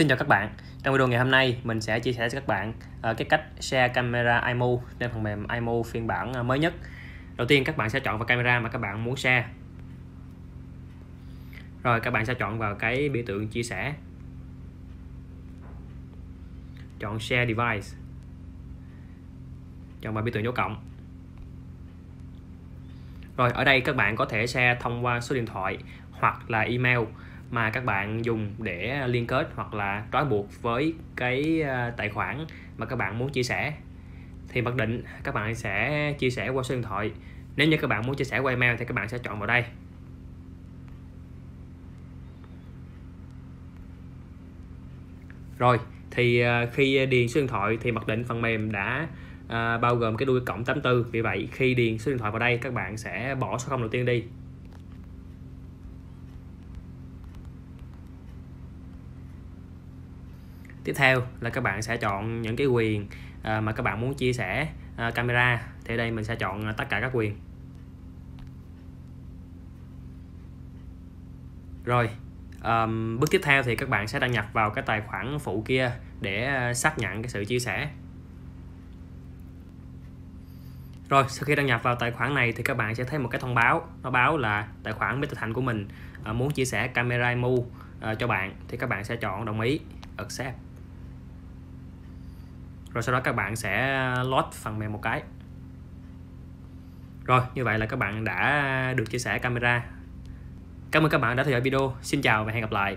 Xin chào các bạn. Trong video ngày hôm nay mình sẽ chia sẻ cho các bạn uh, cái cách share camera imo trên phần mềm imo phiên bản uh, mới nhất. Đầu tiên các bạn sẽ chọn vào camera mà các bạn muốn share. Rồi các bạn sẽ chọn vào cái biểu tượng chia sẻ. Chọn share device. Chọn vào biểu tượng dấu cộng. Rồi ở đây các bạn có thể share thông qua số điện thoại hoặc là email mà các bạn dùng để liên kết hoặc là trói buộc với cái à, tài khoản mà các bạn muốn chia sẻ. Thì mặc định các bạn sẽ chia sẻ qua số điện thoại. Nếu như các bạn muốn chia sẻ qua email thì các bạn sẽ chọn vào đây. Rồi thì à, khi điền số điện thoại thì mặc định phần mềm đã à, bao gồm cái đuôi cộng 84 vì vậy khi điền số điện thoại vào đây các bạn sẽ bỏ số 0 đầu tiên đi. Tiếp theo là các bạn sẽ chọn những cái quyền à, mà các bạn muốn chia sẻ à, camera. Thì đây mình sẽ chọn à, tất cả các quyền. Rồi um, bước tiếp theo thì các bạn sẽ đăng nhập vào cái tài khoản phụ kia để xác nhận cái sự chia sẻ. Rồi sau khi đăng nhập vào tài khoản này thì các bạn sẽ thấy một cái thông báo. Nó báo là tài khoản Mr. Thành của mình uh, muốn chia sẻ camera mu uh, cho bạn. Thì các bạn sẽ chọn đồng ý accept rồi sau đó các bạn sẽ load phần mềm một cái. Rồi, như vậy là các bạn đã được chia sẻ camera. Cảm ơn các bạn đã theo dõi video. Xin chào và hẹn gặp lại.